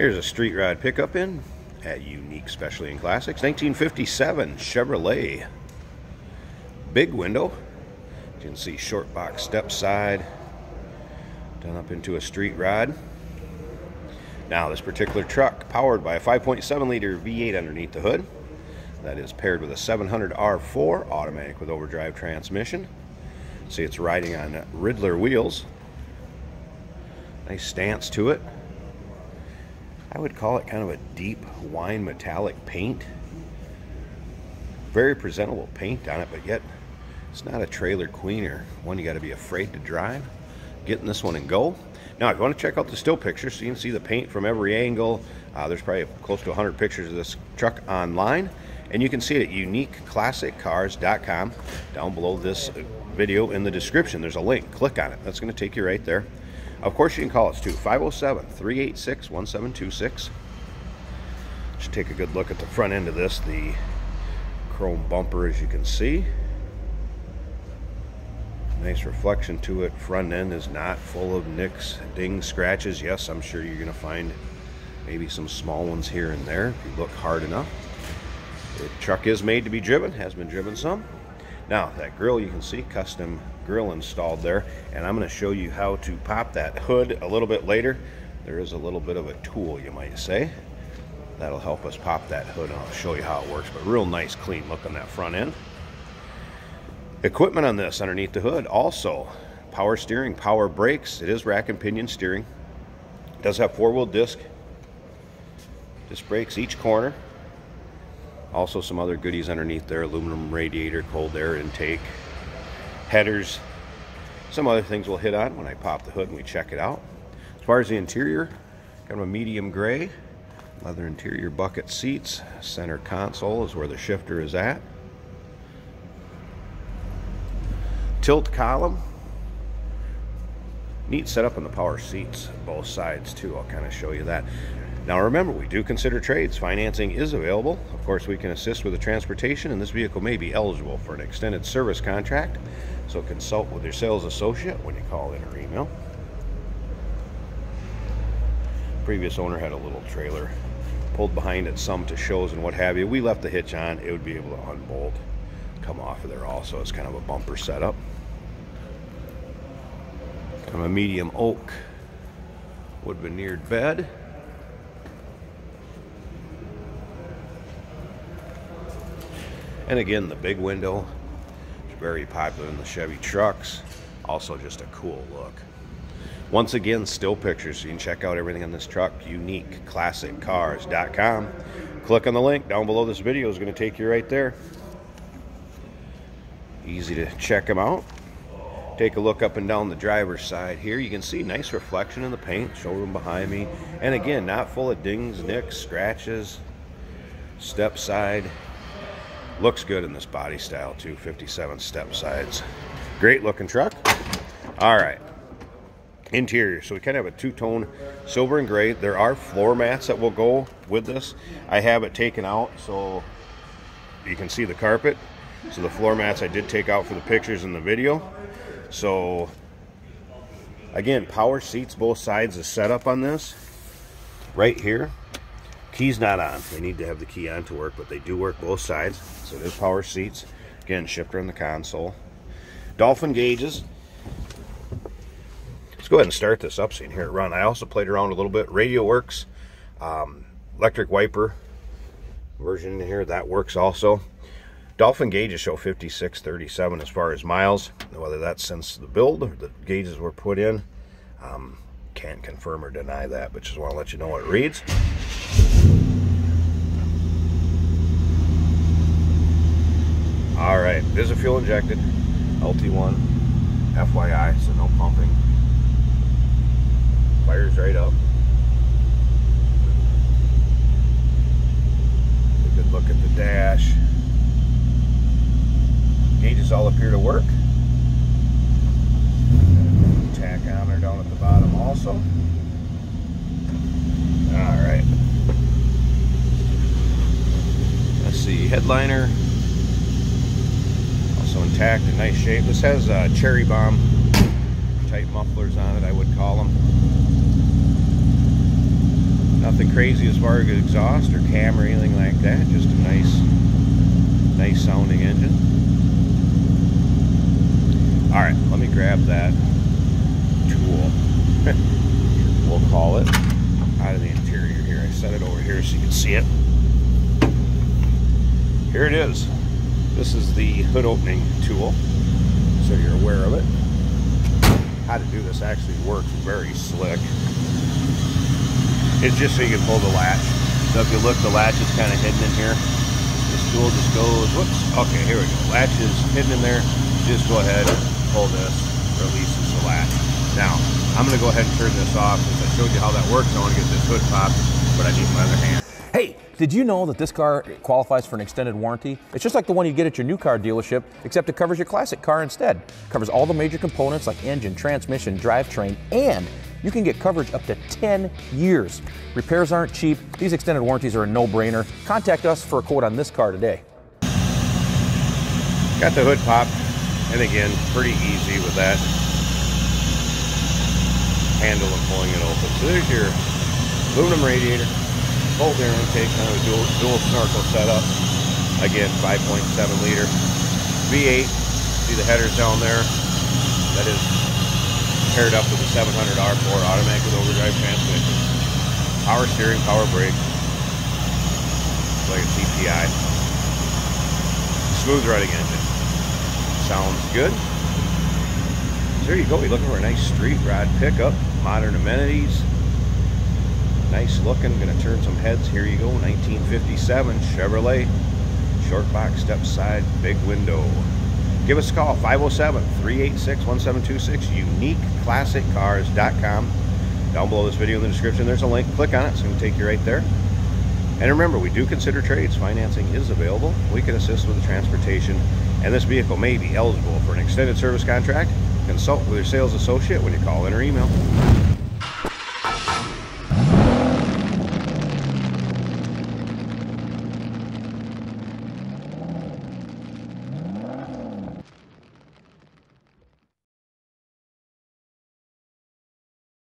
Here's a street rod pickup in at Unique Specialty and Classics. 1957 Chevrolet. Big window. You can see short box step side. Done up into a street rod. Now this particular truck powered by a 5.7 liter V8 underneath the hood. That is paired with a 700 R4 automatic with overdrive transmission. See it's riding on Ridler wheels. Nice stance to it. I would call it kind of a deep wine metallic paint. Very presentable paint on it, but yet it's not a trailer queen or one you got to be afraid to drive. Getting this one and go. Now, if you want to check out the still pictures, so you can see the paint from every angle. Uh, there's probably close to 100 pictures of this truck online. And you can see it at uniqueclassiccars.com. Down below this video in the description, there's a link. Click on it. That's going to take you right there. Of course, you can call us too, 507-386-1726. Just take a good look at the front end of this, the chrome bumper as you can see. Nice reflection to it. Front end is not full of nicks, dings, scratches. Yes, I'm sure you're going to find maybe some small ones here and there if you look hard enough. The truck is made to be driven, has been driven some. Now, that grill you can see, custom grill installed there, and I'm going to show you how to pop that hood a little bit later. There is a little bit of a tool, you might say. That'll help us pop that hood, and I'll show you how it works, but real nice, clean look on that front end. Equipment on this underneath the hood also power steering, power brakes. It is rack and pinion steering. It does have four-wheel disc. Disc brakes each corner. Also some other goodies underneath there, aluminum radiator, cold air intake, headers, some other things we'll hit on when I pop the hood and we check it out. As far as the interior, kind of a medium gray, leather interior bucket seats, center console is where the shifter is at. Tilt column, neat setup on the power seats, both sides too, I'll kind of show you that. Now remember, we do consider trades. Financing is available. Of course, we can assist with the transportation, and this vehicle may be eligible for an extended service contract. So consult with your sales associate when you call in or email. Previous owner had a little trailer pulled behind it some to shows and what have you. We left the hitch on. It would be able to unbolt, come off of there also. It's kind of a bumper setup. Kind of a medium oak wood veneered bed. And again, the big window is very popular in the Chevy trucks. Also just a cool look. Once again, still pictures. you can check out everything on this truck, uniqueclassiccars.com. Click on the link down below this video is going to take you right there. Easy to check them out. Take a look up and down the driver's side here. You can see nice reflection in the paint, showroom behind me. And again, not full of dings, nicks, scratches. Step side, Looks good in this body style too, 57 step sides. Great looking truck. All right. Interior, so we kind of have a two-tone silver and gray. There are floor mats that will go with this. I have it taken out so you can see the carpet. So the floor mats I did take out for the pictures in the video. So again, power seats both sides is set up on this. Right here, Key's not on. They need to have the key on to work, but they do work both sides. So there's power seats. Again, shifter in the console. Dolphin gauges. Let's go ahead and start this up can hear it run. I also played around a little bit. Radio works. Um, electric wiper version here. That works also. Dolphin gauges show 5637 as far as miles. Whether that's since the build or the gauges were put in. Um, can't confirm or deny that, but just want to let you know what it reads. All right, this is a fuel injected LT1, FYI, so no pumping. Fires right up. A good look at the dash. Gauges all appear to work. tachometer down at the bottom also. All right. Let's see, headliner intact in nice shape. This has uh, cherry bomb type mufflers on it, I would call them. Nothing crazy as far as exhaust or cam or anything like that. Just a nice, nice sounding engine. All right, let me grab that tool. we'll call it out of the interior here. I set it over here so you can see it. Here it is. This is the hood opening tool, so you're aware of it. How to do this actually works very slick. It's just so you can pull the latch. So if you look, the latch is kind of hidden in here. This tool just goes, whoops, okay, here we go. Latch is hidden in there. Just go ahead, and pull this, releases the latch. Now, I'm gonna go ahead and turn this off because I showed you how that works. I wanna get this hood popped, but I need my other hand. Did you know that this car qualifies for an extended warranty? It's just like the one you get at your new car dealership, except it covers your classic car instead. It covers all the major components like engine, transmission, drivetrain, and you can get coverage up to 10 years. Repairs aren't cheap. These extended warranties are a no-brainer. Contact us for a quote on this car today. Got the hood popped, and again, pretty easy with that handle and pulling it open. So there's your aluminum radiator cold air intake, kind of a dual, dual snorkel setup. Again, 5.7 liter V8. See the headers down there? That is paired up with a 700 R4 automatic with overdrive transmission. Power steering, power brake. Like a TPI. Smooth running engine. Sounds good. So there you go. You're looking for a nice street rod pickup. Modern amenities Nice looking. To turn some heads. Here you go. 1957 Chevrolet. Short box, step side, big window. Give us a call. 507-386-1726. UniqueClassicCars.com. Down below this video in the description, there's a link. Click on it. It's to take you right there. And remember, we do consider trades. Financing is available. We can assist with the transportation. And this vehicle may be eligible for an extended service contract. Consult with your sales associate when you call in or email.